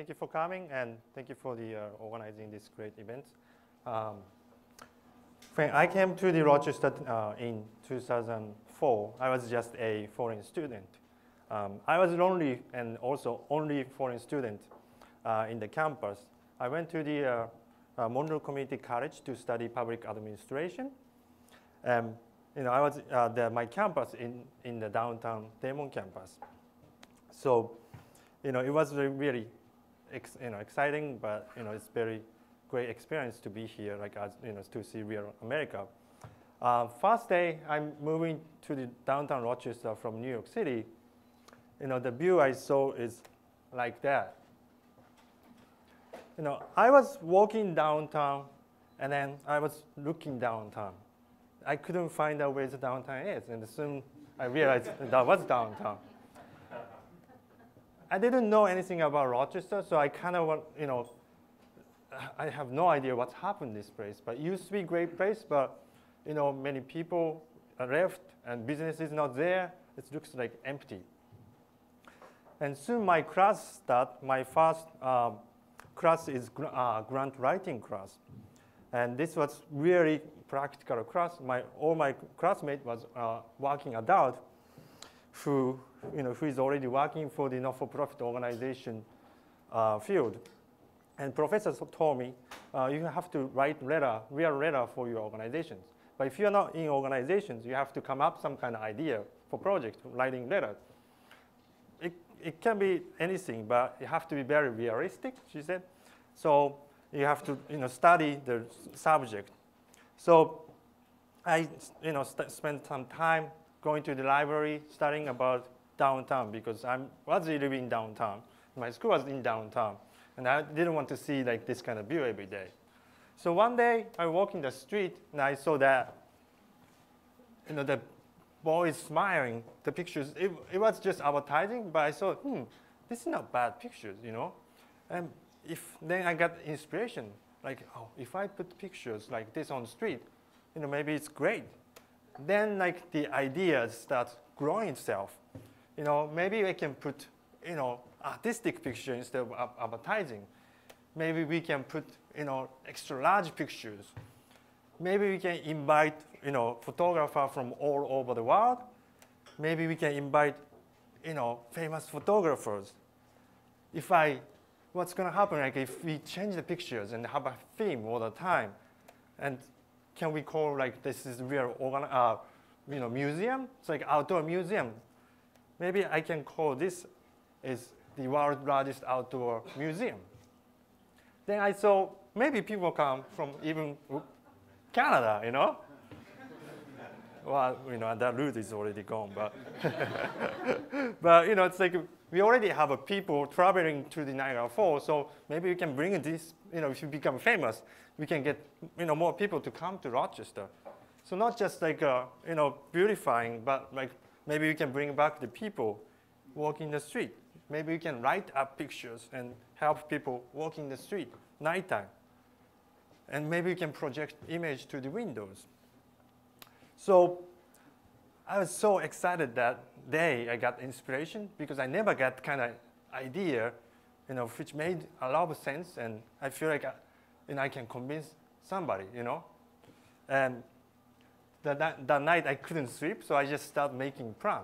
thank you for coming and thank you for the uh, organizing this great event. Um, when I came to the Rochester uh, in 2004, I was just a foreign student. Um, I was lonely and also only foreign student uh, in the campus. I went to the uh, uh, Monroe Community College to study public administration. Um, you know, I was the, my campus in, in the downtown Damon campus. So, you know, it was really you know, exciting, but you know, it's very great experience to be here, like as, you know, to see real America. Uh, first day, I'm moving to the downtown Rochester from New York City. You know, the view I saw is like that. You know, I was walking downtown, and then I was looking downtown. I couldn't find out where the downtown is, and soon I realized that was downtown. I didn't know anything about Rochester, so I kind of want, you know, I have no idea what's happened in this place. But it used to be a great place, but you know, many people left and business is not there. It looks like empty. And soon my class start. My first uh, class is gr uh, grant writing class. And this was really practical class. My, all my classmates was uh, working adult who, you know, who is already working for the not-for-profit organization uh, field. And professors told me, uh, you have to write letter, real letter for your organizations. But if you're not in organizations, you have to come up some kind of idea for project, writing letter. It, it can be anything, but you have to be very realistic, she said. So you have to you know, study the subject. So I you know, spent some time going to the library, studying about downtown because I was living in downtown. My school was in downtown, and I didn't want to see like this kind of view every day. So one day, I walk in the street, and I saw that you know, the boy is smiling, the pictures, it, it was just advertising, but I thought, hmm, this is not bad pictures, you know? And if then I got inspiration, like, oh, if I put pictures like this on the street, you know, maybe it's great then like the ideas start growing itself. You know, maybe we can put, you know, artistic picture instead of advertising. Maybe we can put, you know, extra large pictures. Maybe we can invite, you know, photographer from all over the world. Maybe we can invite, you know, famous photographers. If I, what's going to happen, like if we change the pictures and have a theme all the time, and can we call like this is real organ, uh, you know, museum? It's like outdoor museum. Maybe I can call this is the world's largest outdoor museum. Then I saw maybe people come from even Canada, you know? well, you know, that route is already gone, but, but you know, it's like we already have a people traveling to the Niagara Falls, so maybe we can bring this, you know, if you become famous, we can get, you know, more people to come to Rochester. So not just like, uh, you know, beautifying, but like maybe we can bring back the people walking the street. Maybe we can write up pictures and help people walking the street nighttime. And maybe we can project image to the windows. So I was so excited that day I got inspiration because I never got kind of idea, you know, which made a lot of sense, and I feel like I, know, I can convince somebody, you know. And that, that, that night I couldn't sleep, so I just started making plan.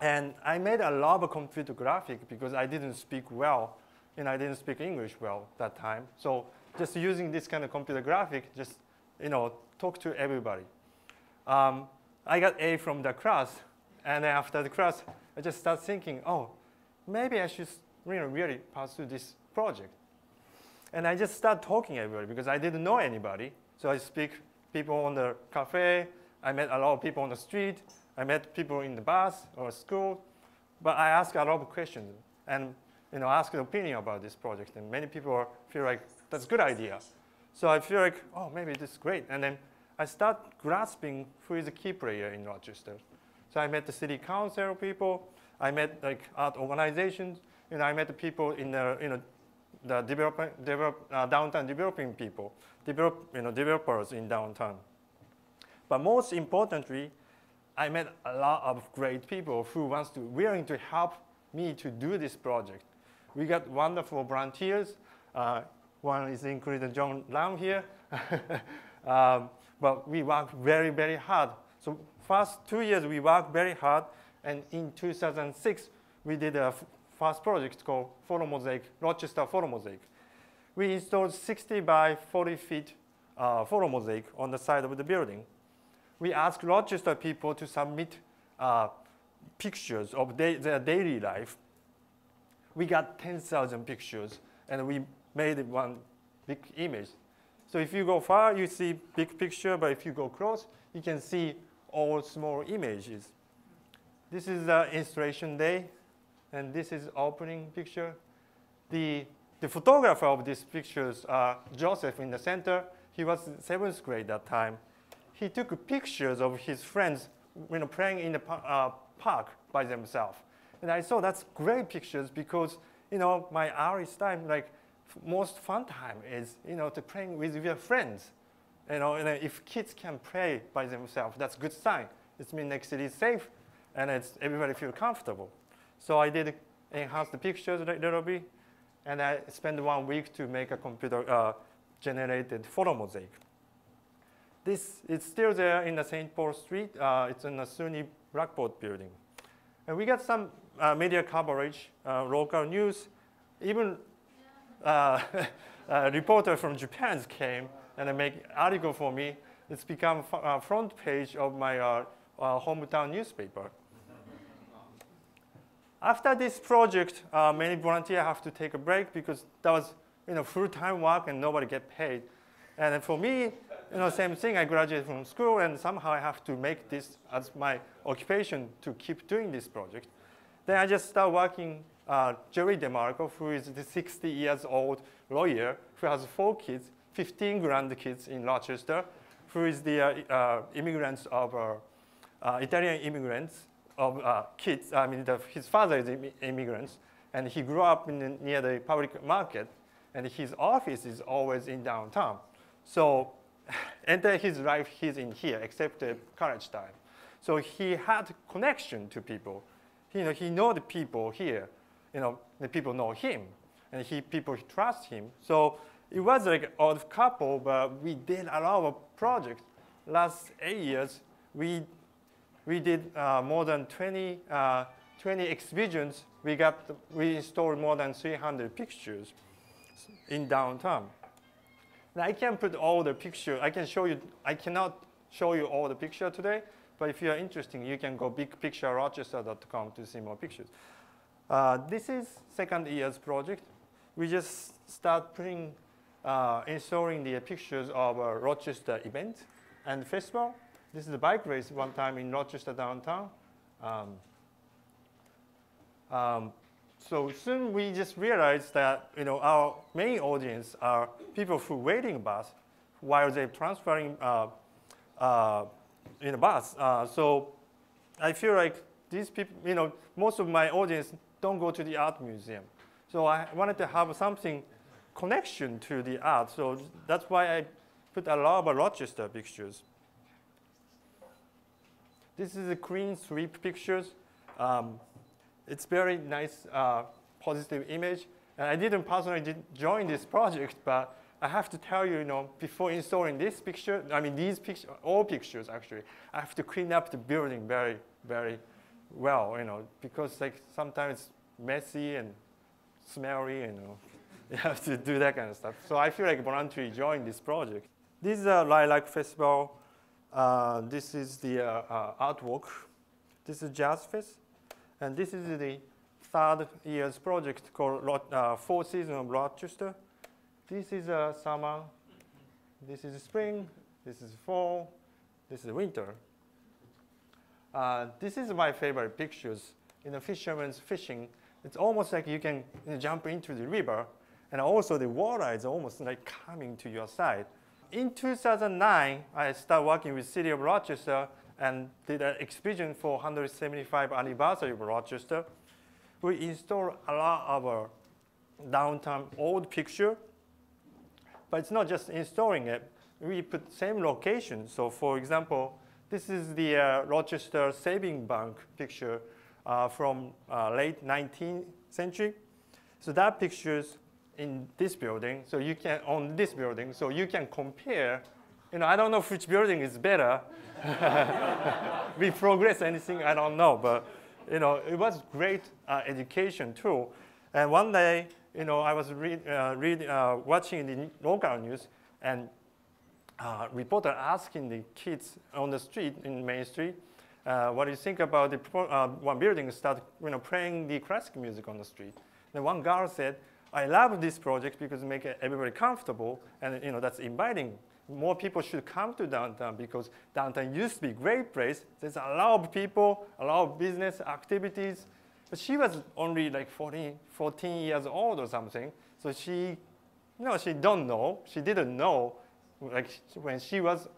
And I made a lot of computer graphic because I didn't speak well, and I didn't speak English well that time. So just using this kind of computer graphic, just you know, talk to everybody. Um, I got A from the class, and then after the class, I just start thinking, oh, maybe I should know, really pursue this project. And I just start talking everybody because I didn't know anybody. So I speak people on the cafe. I met a lot of people on the street. I met people in the bus or school. But I ask a lot of questions and you know, ask an opinion about this project. And many people feel like that's a good idea. So I feel like, oh, maybe this is great. And then I start grasping who is a key player in Rochester. So I met the city council people. I met like art organizations. Know, I met the people in the, you know, the develop, uh, downtown developing people, develop, you know, developers in downtown. But most importantly, I met a lot of great people who wants to willing to help me to do this project. We got wonderful volunteers. Uh, one is included John Lam here. um, but we worked very, very hard. So first two years we worked very hard, and in 2006 we did a first project called Photo Mosaic, Rochester Photo Mosaic. We installed 60 by 40 feet uh, photo mosaic on the side of the building. We asked Rochester people to submit uh, pictures of their daily life. We got 10,000 pictures, and we made one big image. So if you go far, you see big picture, but if you go close, you can see all small images. This is the installation day, and this is opening picture. The, the photographer of these pictures are Joseph in the center. He was seventh grade that time. He took pictures of his friends you know, playing in the uh, park by themselves. And I saw that's great pictures because, you know, my Irish time, like most fun time is, you know, to playing with your friends. You know, and if kids can play by themselves, that's good sign. It means next city is safe and it's everybody feel comfortable. So I did enhance the pictures a little bit, and I spent one week to make a computer uh, generated photo mosaic. This is still there in the St. Paul Street. Uh, it's in the SUNY Blackboard building. And we got some uh, media coverage, uh, local news, even uh, a reporter from Japan came and make article for me. It's become uh, front page of my uh, uh, hometown newspaper. After this project, uh, many volunteers have to take a break because that was you know, full-time work and nobody get paid. And for me, you know, same thing, I graduated from school and somehow I have to make this as my occupation to keep doing this project. Then I just start working uh, Jerry DeMarco, who is the 60 years old lawyer who has four kids, 15 grandkids in Rochester, who is the uh, uh, immigrants of uh, uh, Italian immigrants of uh, kids. I mean, the, his father is Im immigrants, and he grew up the, near the public market, and his office is always in downtown. So entire his life, he's in here, except the college time. So he had connection to people. You know, he know the people here you know, the people know him, and he, people trust him. So it was like odd couple, but we did a lot of projects. Last eight years, we, we did uh, more than 20, uh, 20 exhibitions. We, got, we installed more than 300 pictures in downtown. Now I can put all the picture, I can show you, I cannot show you all the picture today, but if you're interested, you can go bigpicturerochester.com to see more pictures. Uh, this is second year's project. We just start putting, uh, installing the pictures of a Rochester event and festival. This is a bike race one time in Rochester downtown. Um, um, so soon we just realized that you know our main audience are people who waiting bus while they're transferring uh, uh, in a bus. Uh, so I feel like these people, you know, most of my audience don't go to the art museum. So I wanted to have something connection to the art. So that's why I put a lot of Rochester pictures. This is a clean sweep pictures. Um, it's very nice, uh, positive image. And I didn't personally did join this project, but I have to tell you, you know, before installing this picture, I mean these pictures, all pictures actually, I have to clean up the building very, very well, you know, because like sometimes messy and smelly, you know, you have to do that kind of stuff. So I feel like voluntarily join this project. This is a Lilac Festival. Uh, this is the uh, uh, artwork. This is Jazz Fest. And this is the third year's project called uh, Four Seasons of Rochester. This is uh, summer. This is spring. This is fall. This is winter. Uh, this is my favorite pictures. In the fisherman's fishing, it's almost like you can jump into the river, and also the water is almost like coming to your side. In 2009, I started working with City of Rochester and did an exhibition for 175 anniversary of Rochester. We installed a lot of uh, downtown old picture, but it's not just installing it. we put same location. So for example, this is the uh, Rochester Saving Bank picture uh, from uh, late 19th century. So that picture's in this building. So you can, on this building, so you can compare. You know, I don't know which building is better. we progress anything, I don't know. But, you know, it was great uh, education too. And one day, you know, I was read, uh, read, uh, watching the local news, and uh, reporter asking the kids on the street in Main Street, uh, what do you think about the uh, one building start, you know, playing the classical music on the street? And one girl said, I love this project because it makes everybody comfortable, and you know that's inviting. More people should come to downtown because downtown used to be a great place. There's a lot of people, a lot of business activities. But she was only like 14, 14 years old or something. So she, you know, she don't know. She didn't know like when she was,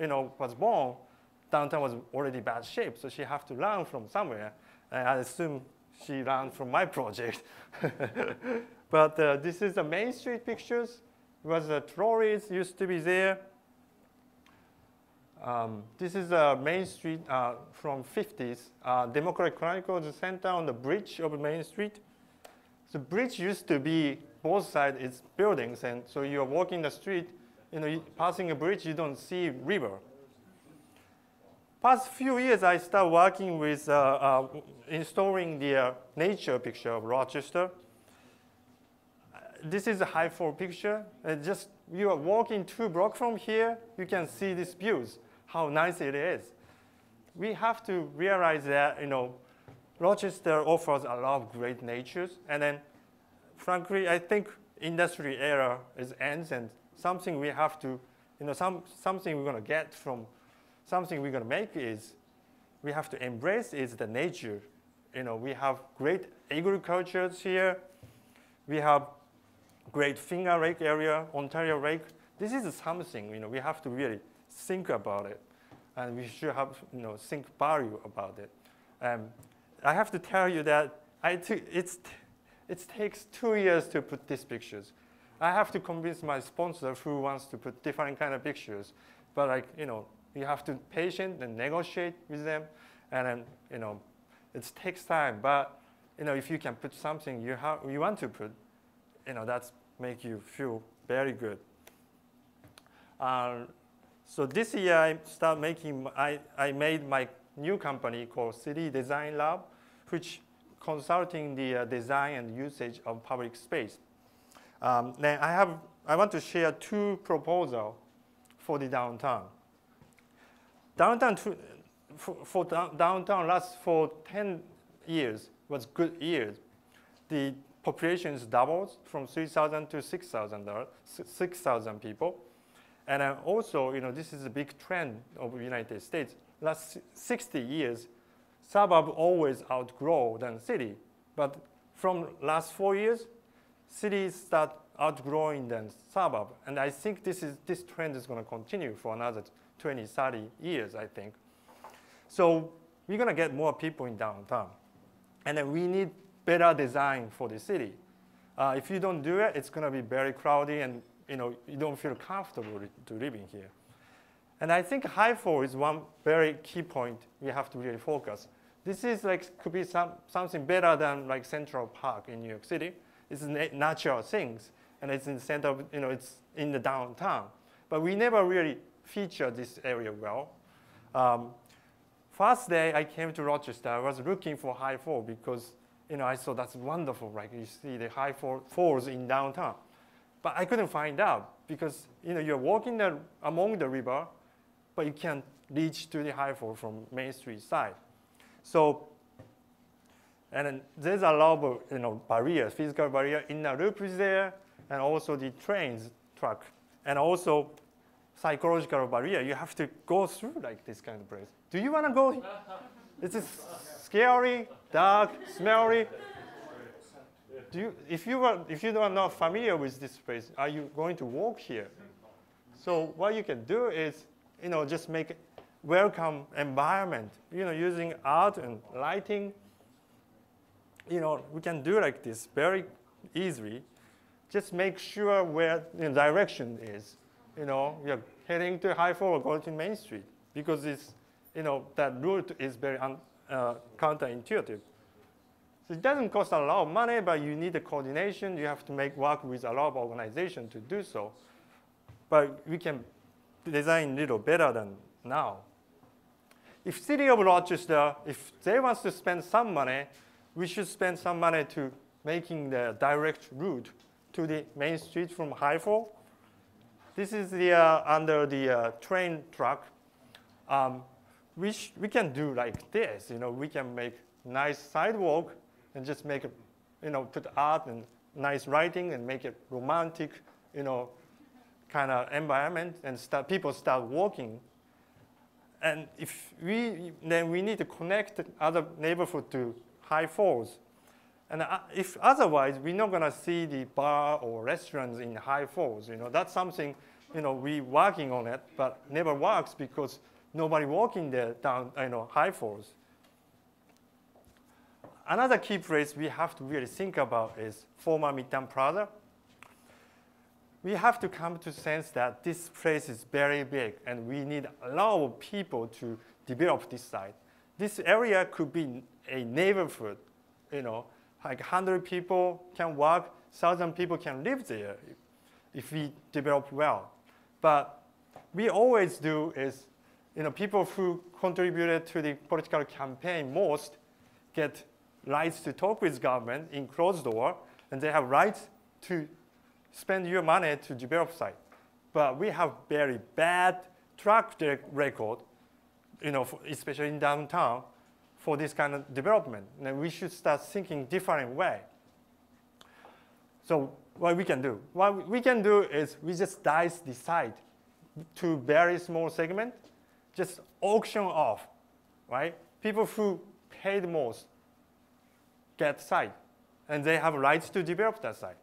you know, was born, downtown was already bad shape, so she have to learn from somewhere. And I assume she learned from my project. but uh, this is the Main Street pictures. Was the trolleys used to be there. Um, this is a uh, Main Street uh, from 50s, uh, Democratic Chronicles Center on the bridge of Main Street. The bridge used to be both sides its buildings, and so you're walking the street, you know, passing a bridge, you don't see river. Past few years, I started working with uh, uh, installing the uh, nature picture of Rochester. This is a high fall picture. just you are walking two blocks from here, you can see these views, how nice it is. We have to realize that, you know, Rochester offers a lot of great natures, and then, frankly, I think industry era is ends, and something we have to, you know, some, something we're going to get from, something we're going to make is we have to embrace is the nature. You know, we have great agricultures here. We have great Finger Lake area, Ontario Lake. This is something, you know, we have to really think about it. And we should have, you know, think value about it. Um, I have to tell you that I t- it's, it takes two years to put these pictures. I have to convince my sponsor who wants to put different kind of pictures. But like, you know, you have to patient and negotiate with them. And then, you know, it takes time. But, you know, if you can put something you, have, you want to put, you know, that's make you feel very good. Uh, so this year I start making, I, I made my new company called City Design Lab, which consulting the uh, design and usage of public space. Um, then I have, I want to share two proposals for the downtown. Downtown, to, for, for downtown last for 10 years was good years. The population is doubled from 3,000 to 6,000 6,000 people. And uh, also, you know, this is a big trend of the United States. Last 60 years, suburb always outgrow than city. But from last four years, cities start outgrowing than suburb. And I think this, is, this trend is going to continue for another 20, 30 years, I think. So we're going to get more people in downtown. And then we need better design for the city. Uh, if you don't do it, it's going to be very crowded and you, know, you don't feel comfortable to living here. And I think high fall is one very key point we have to really focus. This is like, could be some, something better than like Central Park in New York City. It's natural things, and it's in the center of, you know, it's in the downtown. But we never really featured this area well. Um, first day I came to Rochester, I was looking for high fall because, you know, I thought that's wonderful, right? You see the high fall falls in downtown. But I couldn't find out because, you know, you're walking the, among the river, but you can't reach to the high fall from Main Street side. So and there's a lot of you know, barriers, physical barrier. Inner loop is there, and also the trains track, and also psychological barrier. You have to go through like this kind of place. Do you want to go? It's scary, dark, smelly. Do you, if you are if you are not familiar with this place, are you going to walk here? So what you can do is, you know, just make welcome environment. You know, using art and lighting you know, we can do like this very easily. Just make sure where the direction is. You know, you're heading to High or going to Main Street because it's, you know, that route is very un, uh, counterintuitive. So it doesn't cost a lot of money, but you need the coordination. You have to make work with a lot of organization to do so. But we can design a little better than now. If city of Rochester, if they want to spend some money, we should spend some money to making the direct route to the main street from Fall. This is the, uh, under the uh, train track. Um, we, we can do like this, you know, we can make nice sidewalk and just make you know, put art and nice writing and make it romantic, you know, kind of environment and start, people start walking. And if we, then we need to connect other neighborhood to High Falls. And uh, if otherwise, we're not gonna see the bar or restaurants in High Falls. You know, that's something, you know, we working on it, but never works because nobody walking there down, you know, High Falls. Another key place we have to really think about is former Midtown Plaza. We have to come to sense that this place is very big and we need a lot of people to develop this site. This area could be a neighborhood, you know, like 100 people can work, 1,000 people can live there if we develop well. But we always do is, you know, people who contributed to the political campaign most get rights to talk with government in closed door, and they have rights to spend your money to develop site. But we have very bad track record, you know, especially in downtown, for this kind of development. And we should start thinking different way. So what we can do? What we can do is we just dice the site to very small segment, just auction off, right? People who paid most get site, and they have rights to develop that site.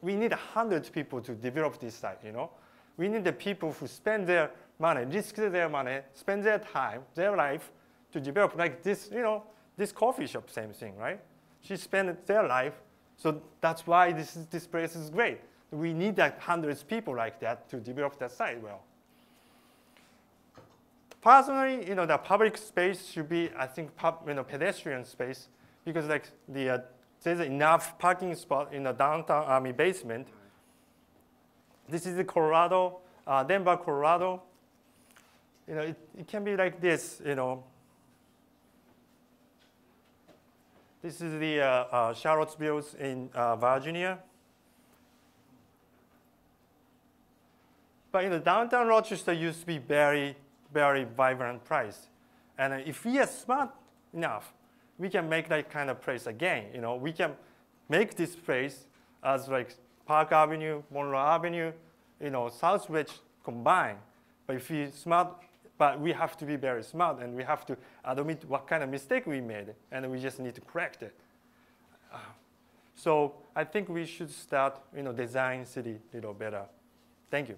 We need 100 people to develop this site, you know? We need the people who spend their money, risk their money, spend their time, their life to develop like this, you know, this coffee shop, same thing, right? She spent their life, so that's why this, is, this place is great. We need like hundreds of people like that to develop that site well. Personally, you know, the public space should be, I think, pub, you know, pedestrian space because like the, uh, there's enough parking spot in the downtown Army basement. This is the Colorado, uh, Denver, Colorado. You know, it, it can be like this, you know, This is the uh, uh, Charlottesville in uh, Virginia. But you know, downtown Rochester used to be very, very vibrant place. And if we are smart enough, we can make that kind of place again. You know, we can make this place as like Park Avenue, Monroe Avenue, you know, South Wedge combined. But if we smart but we have to be very smart and we have to admit what kind of mistake we made and we just need to correct it. Uh, so I think we should start, you know, design city a little better. Thank you.